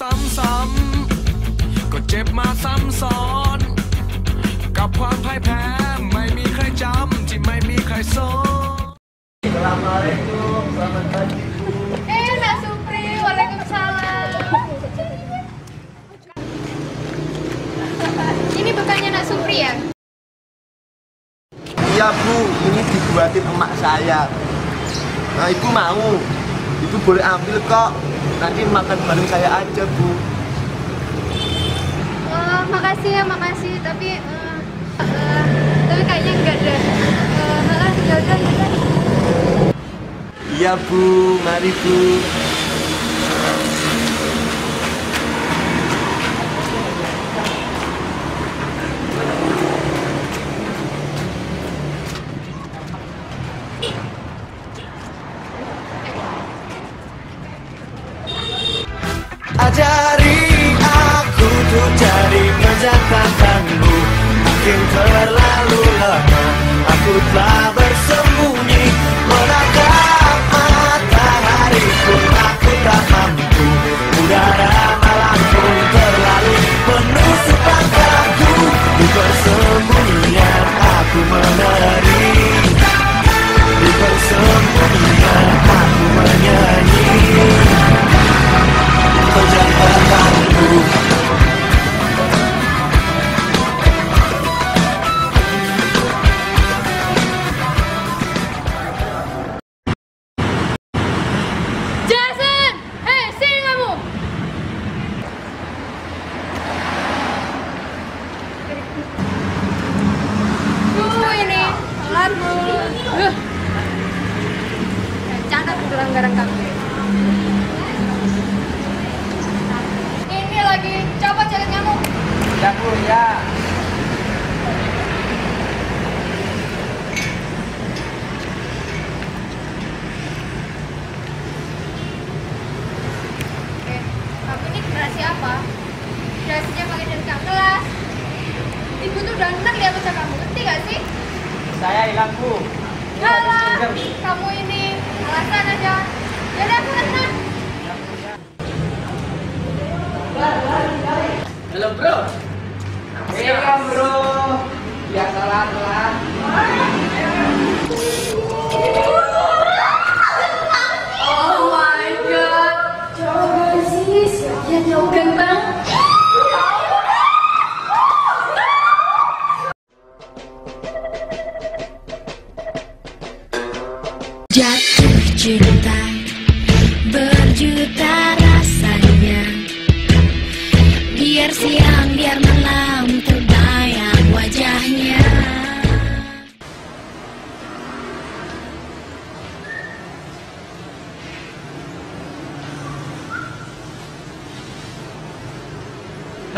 some song. Assalamualaikum, selamat pagi Bu. Eh, Nak Supri, Waalaikumsalam. Ini bukannya Nak Supri ya? Iya Bu, ini dibuatin emak saya. Nah Ibu mau, Ibu boleh ambil kok. Nanti makan bareng saya aja Bu. Oh, makasih ya, makasih. Tapi, eh, eh, tapi kayaknya enggak deh. Uh, ya udah, ya udah. Iya Bu, mari Bu. Catat pelanggaran kamu. Ini lagi, coba cari kamu. Ya Bu, ya Oke, kamu ini rahasia apa? Rahasianya pakai dari kakak kelas. Ibu tuh udah enak lihat baca kamu, ngerti gak sih? Saya hilang Bu Alah, kamu ini alasan aja. Ya udah, aku tenang. Halo bro. Welcome bro. Ya salah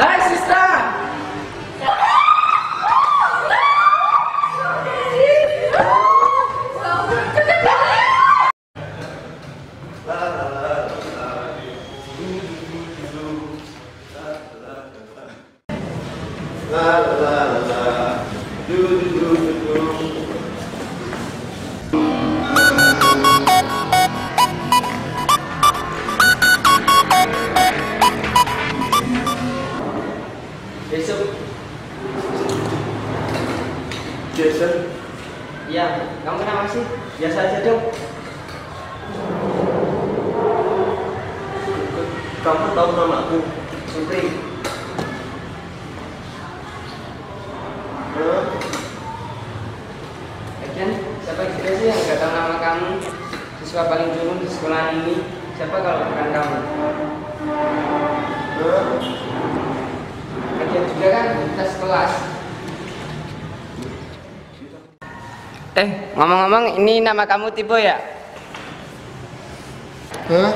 ai esses. Jason Iya. Kamu kenapa sih? Biasa aja dong. Kamu tahu namaku? Supri. Hah? Lagian siapa kira sih yang nggak tahu nama kamu? Siswa paling turun di sekolah ini. Siapa kalau bukan kamu? Hah? Lagian juga kan kita sekelas. Eh, ngomong-ngomong ini nama kamu Tibo ya? Hah?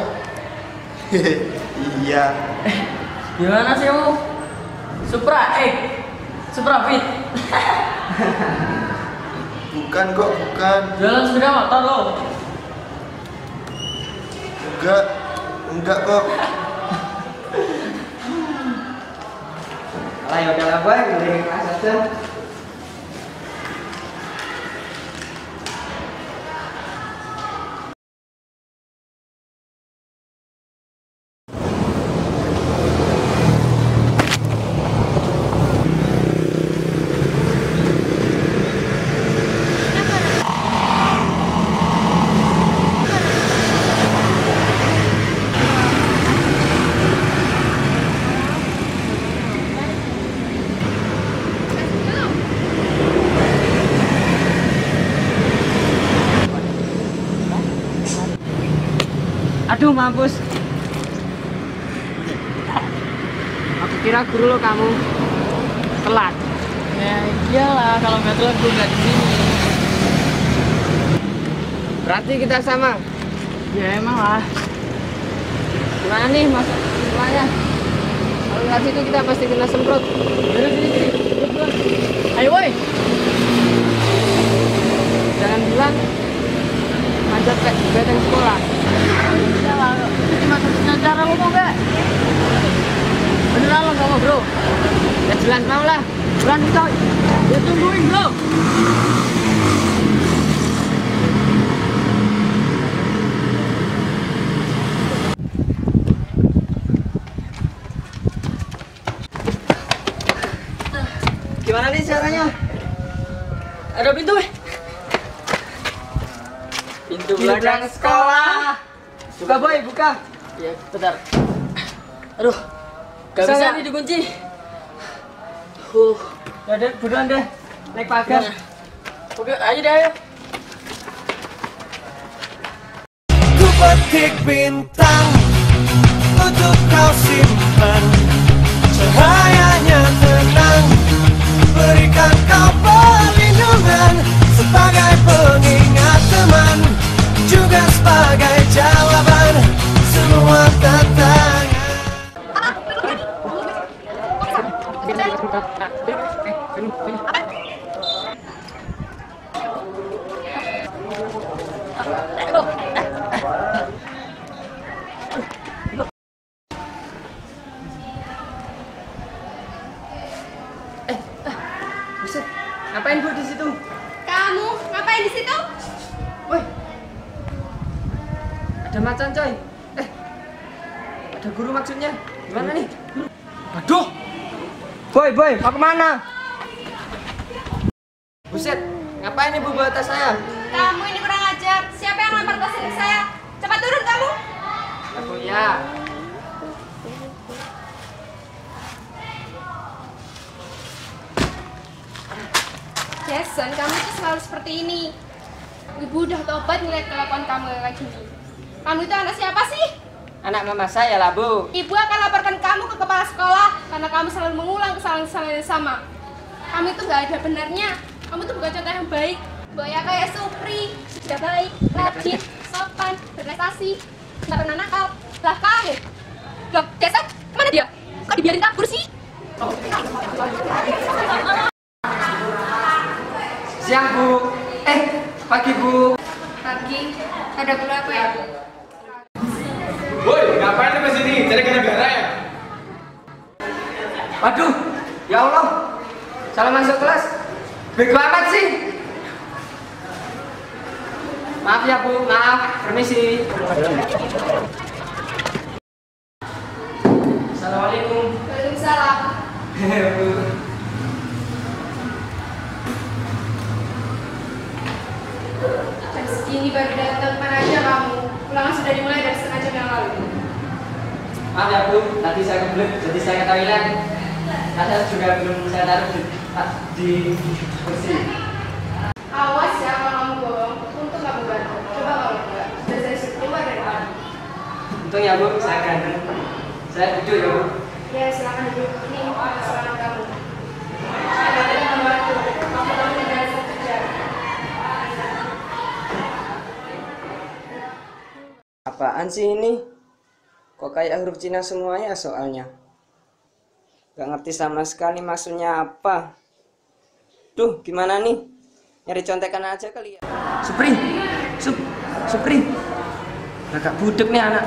iya Gimana sih kamu? Supra, eh, Supra Fit. Bukan kok, bukan. Jalan sepeda motor lo. Enggak. Enggak kok. Lah ya udah lah boy, udah kelas aja. Aduh mampus. Aku kira guru lo kamu telat. Ya iyalah kalau nggak telat gue nggak di sini. Berarti kita sama. Ya emang lah. Gimana nih mas semuanya? Kalau lewat situ kita pasti kena semprot. Yaudah sini sini. Ayo woi. Jangan bilang manjat kayak beteng sekolah. Satu cara lo mau nggak? Beneran lo mau bro? Ya jelas mau lah. Berani coy. Ya tungguin bro. Gimana nih caranya? Ada pintu weh. Pintu belakang sekolah. Buka boy, buka. Ya bentar. Aduh. Gak Bisa nih dikunci. Uh. Ya deh, buruan deh. Naik pagar. Oke, ayo deh ayo. Ku petik bintang untuk kau simpan Cahayanya tenang Berikan kau perlindungan Sebagai pengingat teman Juga sebagai jawaban Buset, ngapain di situ? Kamu ngapain di situ? Ada macan coy. Ada guru maksudnya. Gimana nih? Aduh, boy boy, mau ke mana? Buset, ngapain ibu bawa tas saya? Kamu ini kurang ajar. Siapa yang lempar tas ini ke saya? Cepat turun kamu. Aku ya. Jason, kamu itu selalu seperti ini. Ibu udah tobat ngeliat kelakuan kamu kayak gini. Kamu itu anak siapa sih? Anak mama saya lah bu. Ibu akan laporkan kamu ke kepala sekolah karena kamu selalu mengulang kesalahan-kesalahan yang sama. Kamu itu gak ada benarnya. Kamu tuh bukan contoh yang baik. Boya kayak Supri, sudah baik, rajin, sopan, berprestasi, nggak pernah nakal. Lah kamu, loh, Jason, ke mana dia? Kok dibiarin kabur sih? Siang bu. Eh, pagi bu. Pagi, ada perlu apa ya? Woi, ngapain lu ke sini? Cari gara-gara ya? Waduh, ya Allah. Salah masuk kelas. Bego amat sih. Maaf ya bu, maaf. Permisi. Assalamualaikum. Waalaikumsalam. Bu. Jam segini baru datang, mana aja kamu? Ulangan sudah dimulai dari setengah jam yang lalu. Maaf ya bu, tadi saya kebelet, jadi saya ke toilet. Saya juga belum saya taruh di, di kursi. Awas ya kalau kamu bohong, untuk kamu bantu. Coba kalau enggak, sudah saya suruh keluar dari tadi. Untung ya bu, saya ganti. Saya duduk ya bu. Ya silakan duduk. Ini persoalan kamu. Kamu kamu. Apaan sih ini? Kok kayak huruf Cina semuanya soalnya? Gak ngerti sama sekali maksudnya apa. Duh, gimana nih? Nyari contekan aja kali ya. Supri, Sup, Supri. Agak budek nih anak.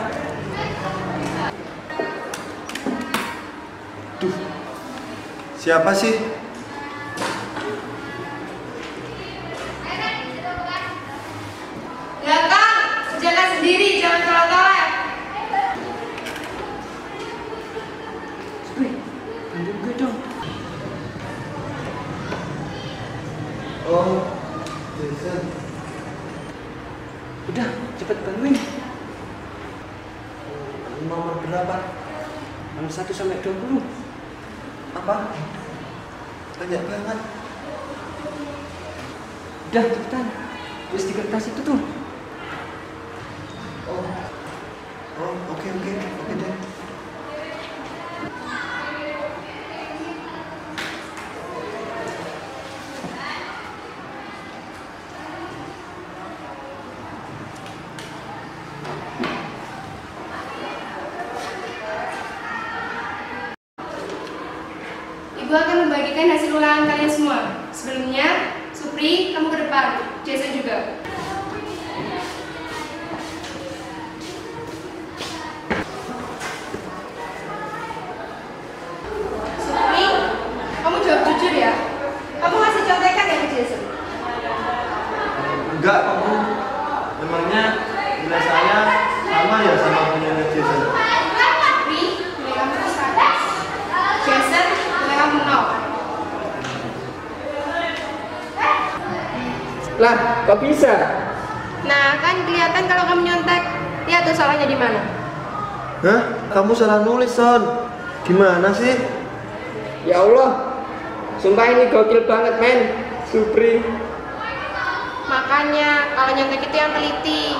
Duh, siapa sih? Apa? Banyak banget. Udah, cepetan. Terus di kertas itu tuh. Oh, oh, oke oke oke deh. Ibu akan membagikan hasil ulangan kalian semua. Sebelumnya, Supri, kamu ke depan. Jason juga. Supri, kamu jawab jujur ya. Kamu masih contekan ya ke Jason? Enggak, kamu. Memangnya nilai saya sama ya sama punya Jason? Supri, nilai kamu itu 100. Jason, nilai kamu 0. Lah, kok bisa? Nah, kan kelihatan kalau kamu nyontek. Lihat tuh salahnya di mana. Hah? Kamu salah nulis, Son. Gimana sih? Ya Allah, sumpah ini gokil banget men, Supri. Makanya kalau nyontek itu yang teliti.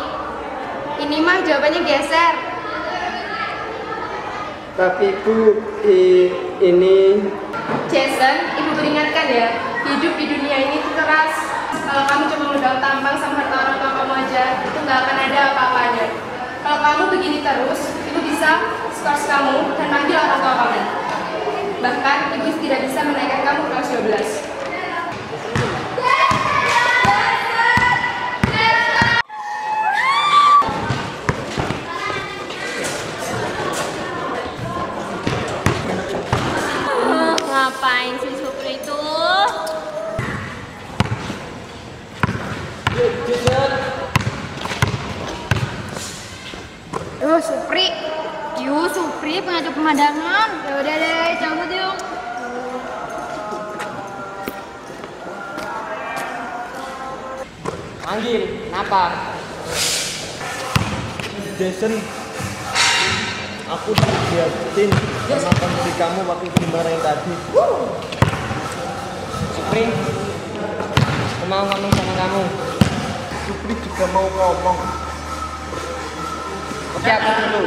Ini mah jawabannya geser. Tapi Bu, i- ini Jason, ibu peringatkan ya, hidup di dunia ini tuh keras. Kalau kamu cuma modal tampang sama harta orang tua kamu aja, itu nggak akan ada apa-apanya. Kalau kamu begini terus, ibu bisa skors kamu dan panggil orang tua kamu. Bahkan ibu tidak bisa menaikkan kamu ke kelas 12. Jason, aku diliatin sama kondisi kamu waktu dimarahin tadi. Supri, aku mau ngomong sama kamu. Supri juga mau ngomong. Oke, aku dulu.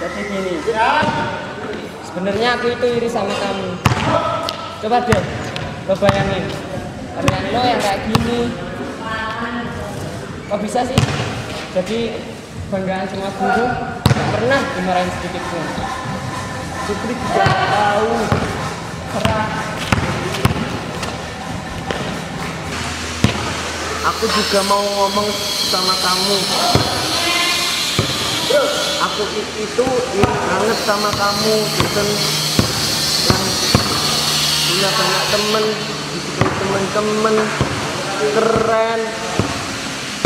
Jadi gini. Sebenarnya aku itu iri sama kamu. Coba deh, lo bayangin. Kalian lo yang kayak gini. Kok bisa sih? Jadi banggaan semua guru gak pernah dimarahin sedikit pun. Supri juga tahu. Serah. Aku juga mau ngomong sama kamu. Aku itu iri banget sama kamu, Jason. Yang punya banyak temen, temen-temen, keren,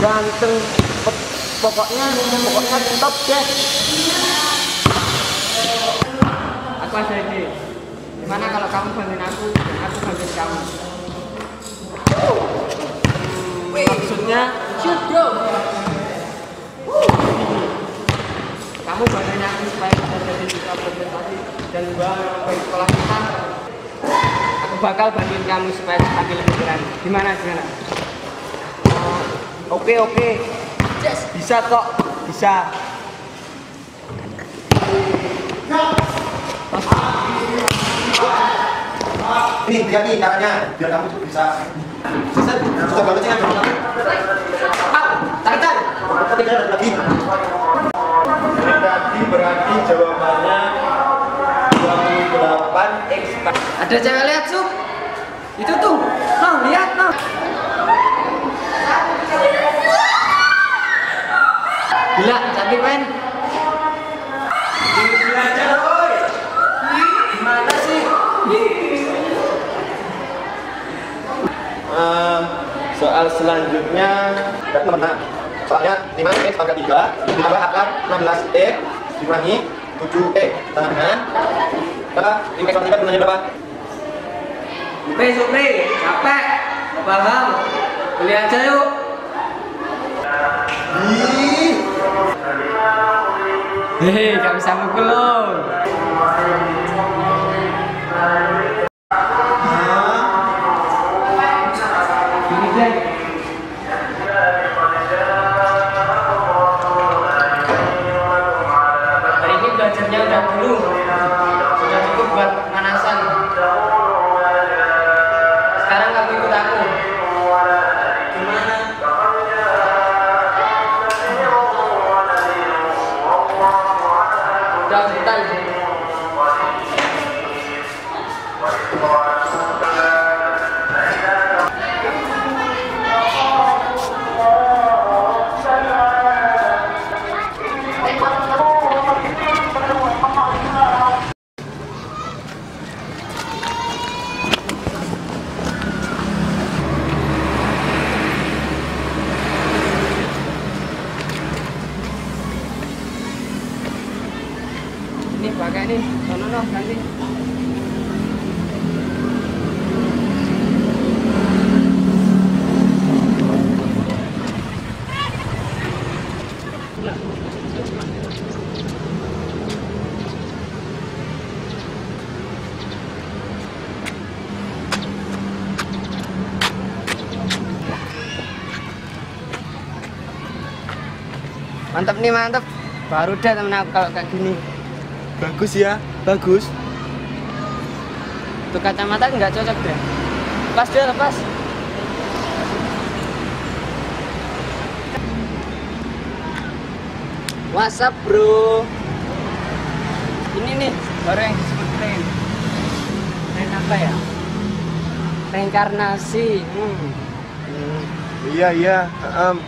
ganteng, Pok- pokoknya pokoknya top deh. Aku ide. Gimana kalau kamu bantuin aku dan aku bantuin kamu? Maksudnya Kamu bantuin aku supaya kita jadi bisa berprestasi dan baik sekolah kita. Aku bakal bantuin kamu supaya tampil lebih keren. Gimana gimana? Oke oke, bisa kok, bisa. Ini dia nih caranya, biar kamu tuh bisa. Jason, suka banget sih kan kamu. Ah, tarikan. Tapi ada lagi. Tadi berarti jawabannya 28 X Ada cewek lihat sup? Itu tuh. Nah, lihat nah. Gila, cantik men. Gimana sih? Eh, soal selanjutnya teman soalnya 5 X pangkat 3 ditambah akar 16 E dikurangi 7 E tangan berapa? 5 X pangkat 3 gunanya berapa? Supri, Supri, capek. Gak paham. Beli aja yuk. Hehe, gak bisa mukul lo. Ini pakai nih. No, no, no, ganti. Mantap nih, mantap. Baru deh temen aku kalau kayak gini. Bagus ya bagus Tuh kacamata nggak cocok deh. Lepas dia lepas. WhatsApp bro. Ini nih baru yang disebut tren. Tren apa ya? Reinkarnasi. Hmm. iya iya em,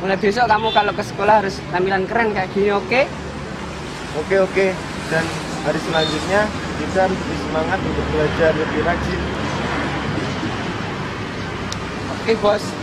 Mulai besok kamu kalau ke sekolah harus tampilan keren kayak gini, oke? Oke oke dan hari selanjutnya kita harus lebih semangat untuk belajar lebih rajin Oke bos.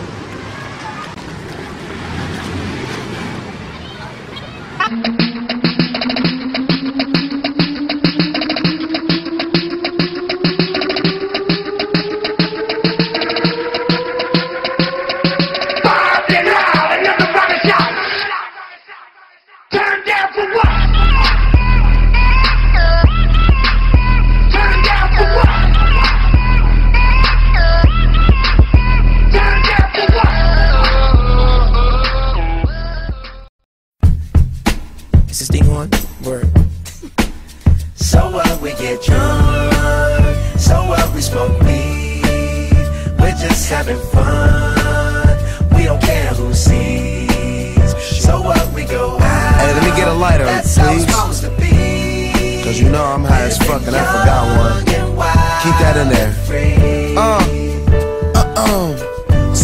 We get drunk. So what? We smoke weed. We're just having fun. We don't care who sees. So what? We go out. Hey, let me get a lighter, That's please. supposed to be. Cause you know I'm high as fuck and I forgot one. Keep that in there. Uh, uh, uh.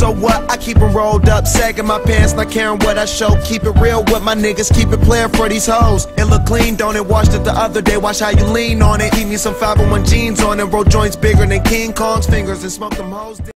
So what? I keep keep 'em rolled up, sagging my pants, not caring what I show. Keep it real with my niggas, keep it playing for these hoes. It look clean, don't it? Washed it the other day, watch how you lean on it. Keep me some 501 jeans on and roll joints bigger than King Kong's fingers and smoke them hoes.